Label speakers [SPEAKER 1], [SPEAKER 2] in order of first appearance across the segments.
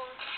[SPEAKER 1] Thank you.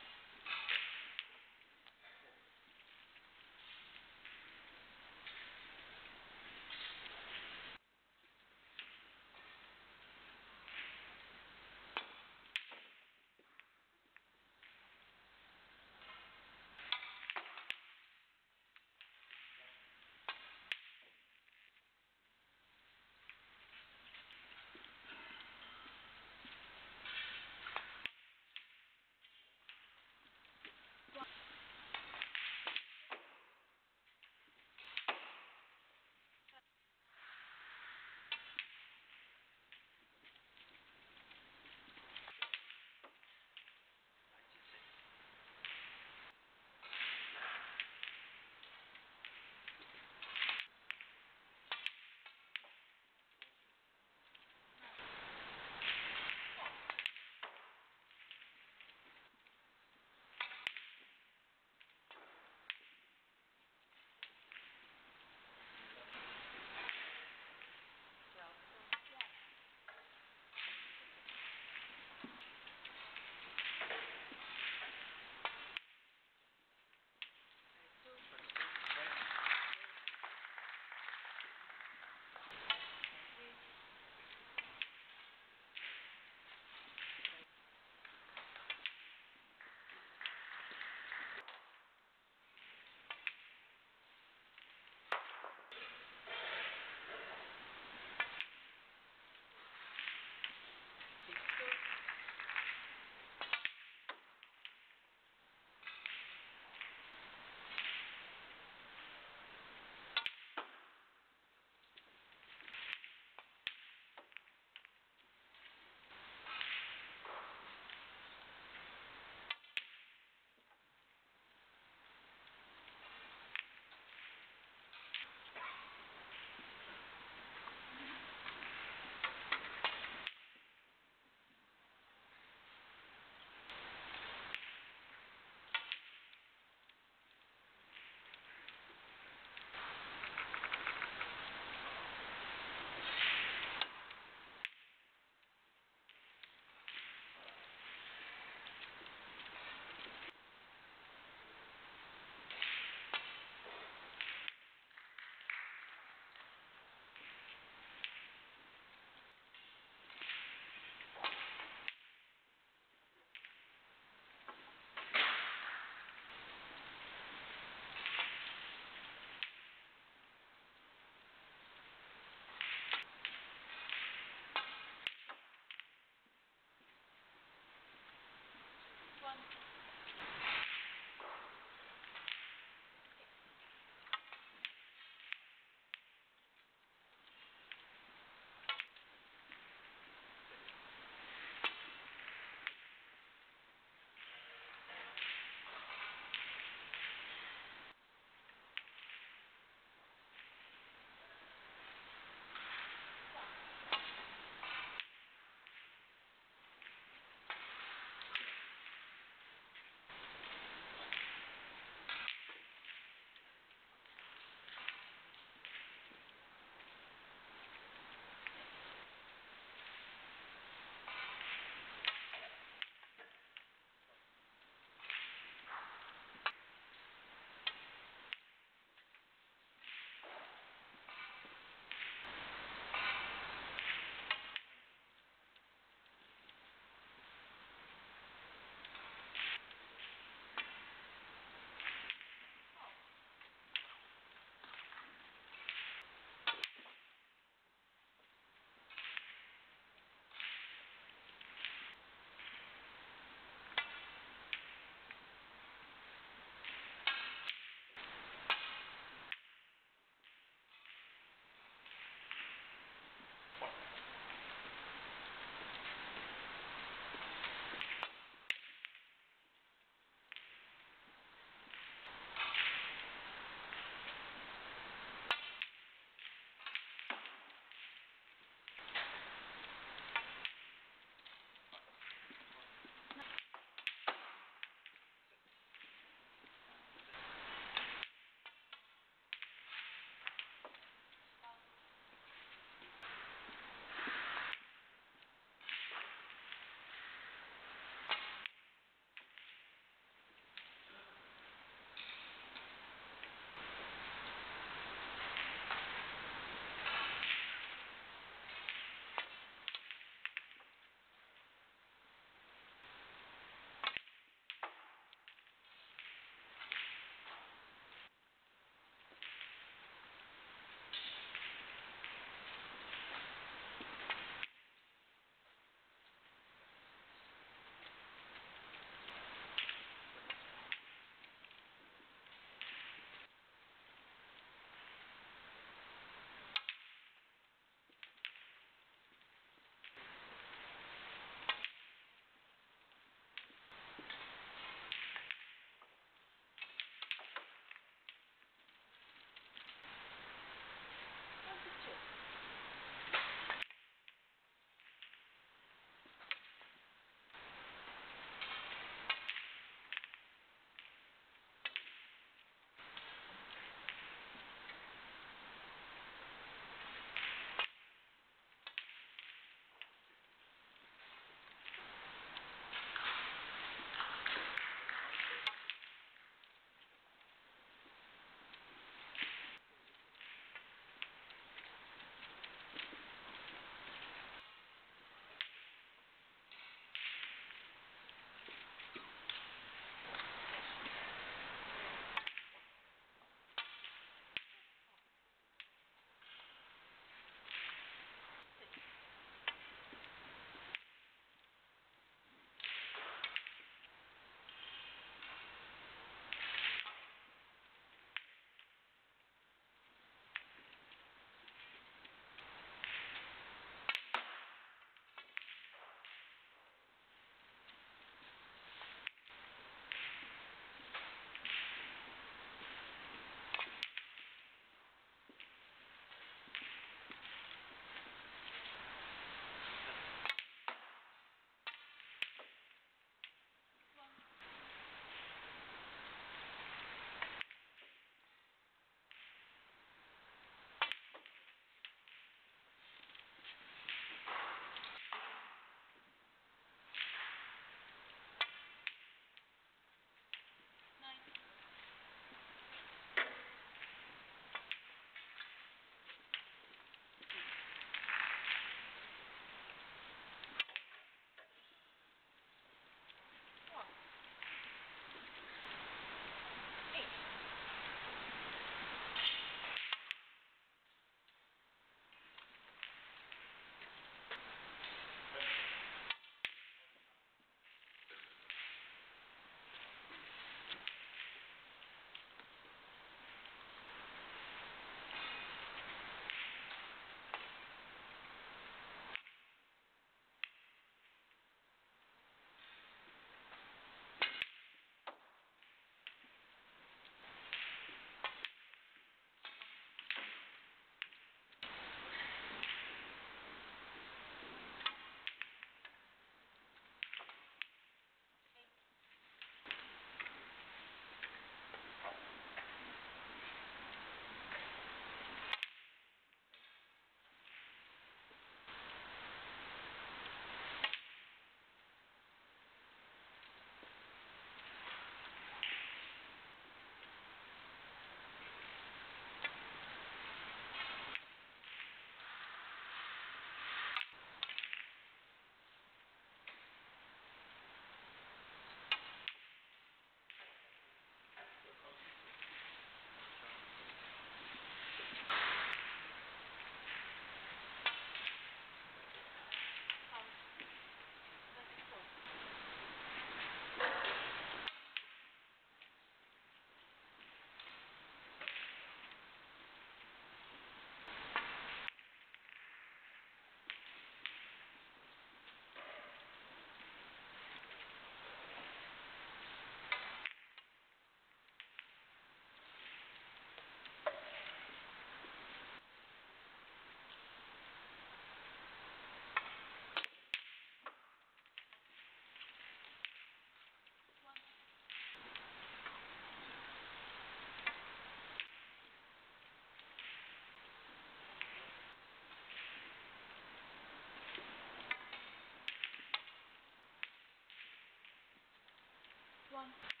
[SPEAKER 1] one.